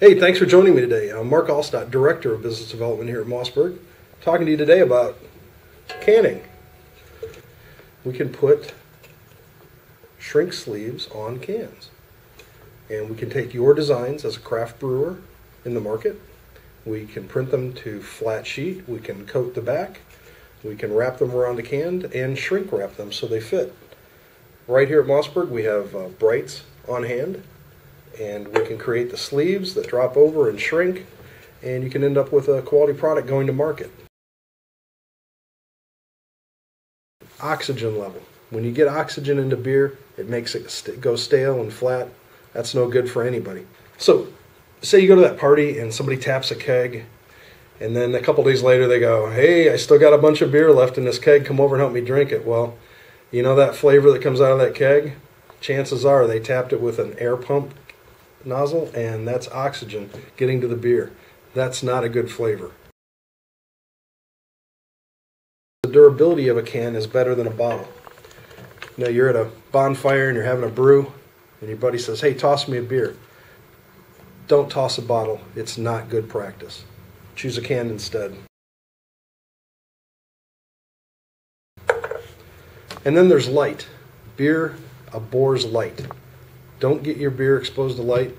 Hey, thanks for joining me today. I'm Mark Alstott, Director of Business Development here at Mossberg, talking to you today about canning. We can put shrink sleeves on cans. And we can take your designs as a craft brewer in the market. We can print them to flat sheet. We can coat the back. We can wrap them around the can and shrink wrap them so they fit. Right here at Mossberg, we have uh, brights on hand and we can create the sleeves that drop over and shrink and you can end up with a quality product going to market. Oxygen level. When you get oxygen into beer, it makes it go stale and flat. That's no good for anybody. So, say you go to that party and somebody taps a keg, and then a couple days later they go, Hey, I still got a bunch of beer left in this keg. Come over and help me drink it. Well, you know that flavor that comes out of that keg? Chances are they tapped it with an air pump nozzle, and that's oxygen getting to the beer. That's not a good flavor. The durability of a can is better than a bottle. Now you're at a bonfire and you're having a brew, and your buddy says, Hey, toss me a beer. Don't toss a bottle, it's not good practice. Choose a can instead. And then there's light. Beer abhors light. Don't get your beer exposed to light.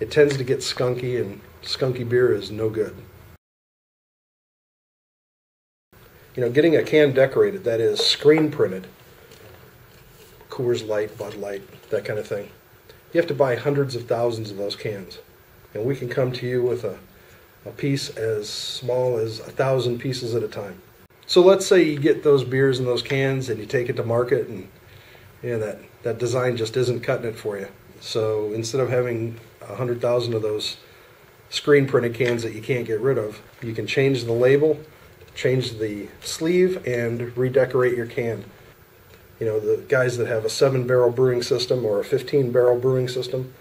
It tends to get skunky, and skunky beer is no good. You know, getting a can decorated, that is screen printed, Coors Light, Bud Light, that kind of thing. You have to buy hundreds of thousands of those cans. And we can come to you with a, a piece as small as a thousand pieces at a time. So let's say you get those beers in those cans and you take it to market and yeah, that, that design just isn't cutting it for you. So instead of having a hundred thousand of those screen printed cans that you can't get rid of, you can change the label, change the sleeve, and redecorate your can. You know, the guys that have a seven barrel brewing system or a 15 barrel brewing system,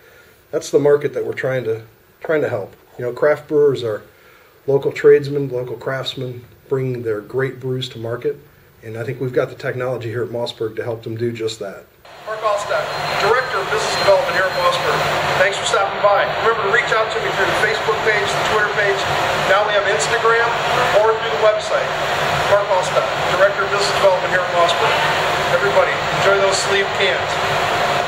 that's the market that we're trying to trying to help. You know, craft brewers are local tradesmen, local craftsmen, bringing their great brews to market and I think we've got the technology here at Mossberg to help them do just that. Mark Alstott, Director of Business Development here at Mossberg. Thanks for stopping by. Remember to reach out to me through the Facebook page, the Twitter page. Now we have Instagram or through the website. Mark Alstott, Director of Business Development here at Mossberg. Those sleeve cans.